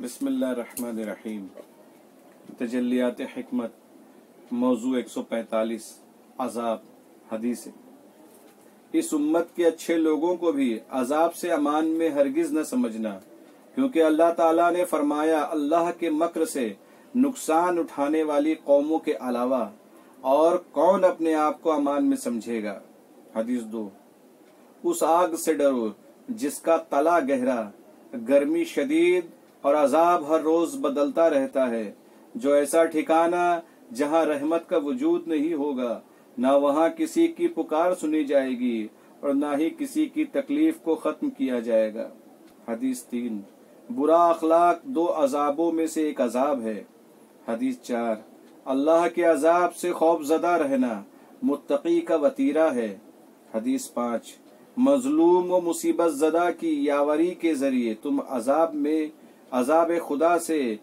بسم اللہ الرحمن الرحیم. تجلیات حکمت، موضوع 145 عذاب حدیث اس امت کے اچھے لوگوں کو بھی عذاب سے امان میں ہرگز نہ سمجھنا، کیونکہ اللہ تعالیٰ نے فرمایا، اللہ کے مکر سے نقصان اٹھانے والی قوموں کے علاوہ اور کون اپنے آپ کو امان میں سمجھے گا؟ حدیث دو. اس آگ سے ڈرو، جس کا تلا گہرا، گرمی شدید اور عذاب ہر روز بدلتا رہتا ہے۔ جو ایسا ٹھکانہ جہاں رحمت کا وجود نہیں ہوگا، نہ وہاں کسی کی پکار سنی جائے گی اور نہ ہی کسی کی تکلیف کو ختم کیا جائے گا۔ حدیث تین۔ برا اخلاق دو عذابوں میں سے ایک عذاب ہے۔ حدیث چار۔ اللہ کے عذاب سے خوف زدہ رہنا متقی کا وطیرہ ہے۔ حدیث پانچ۔ مظلوم و مصیبت زدہ کی یاوری کے ذریعے تم عذاب میں عذاب خدا سے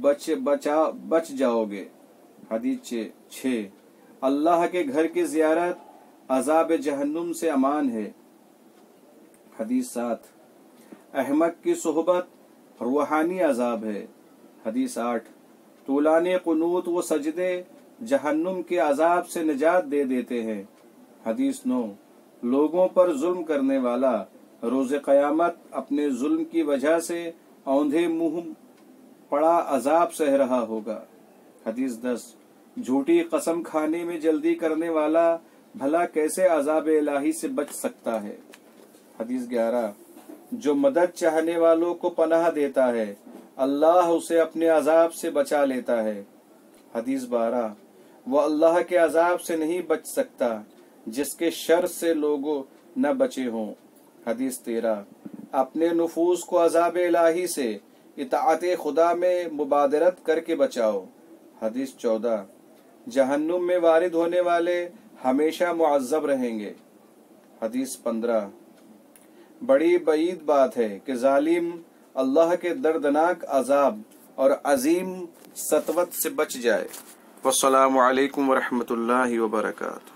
بچ بچا بچ جاؤ گے۔ حدیث چھ اللہ کے گھر کی زیارت عذاب جہنم سے امان ہے۔ حدیث سات۔ احمد کی صحبت روحانی عذاب ہے۔ حدیث آٹھ۔ طولان قنوت و سجدے جہنم کے عذاب سے نجات دے دیتے ہیں۔ حدیث نو۔ لوگوں پر ظلم کرنے والا روز قیامت اپنے ظلم کی وجہ سے اوندھے منہ پڑا عذاب سہ رہا ہوگا۔ حدیث دس، جھوٹی قسم کھانے میں جلدی کرنے والا بھلا کیسے عذاب الہی سے بچ سکتا ہے؟ حدیث گیارہ، جو مدد چاہنے والوں کو پناہ دیتا ہے، اللہ اسے اپنے عذاب سے بچا لیتا ہے۔ حدیث بارہ، وہ اللہ کے عذاب سے نہیں بچ سکتا، جس کے شر سے لوگوں نہ بچے ہوں۔ حدیث تیرہ اپنے نفوس کو عذاب الہی سے اطاعت خدا میں مبادرت کر کے بچاؤ۔ حدیث چودہ۔ جہنم میں وارد ہونے والے ہمیشہ معذب رہیں گے۔ حدیث پندرہ۔ بڑی بعید بات ہے کہ ظالم اللہ کے دردناک عذاب اور عظیم سطوت سے بچ جائے۔ والسلام علیکم ورحمۃ اللہ وبرکاتہ۔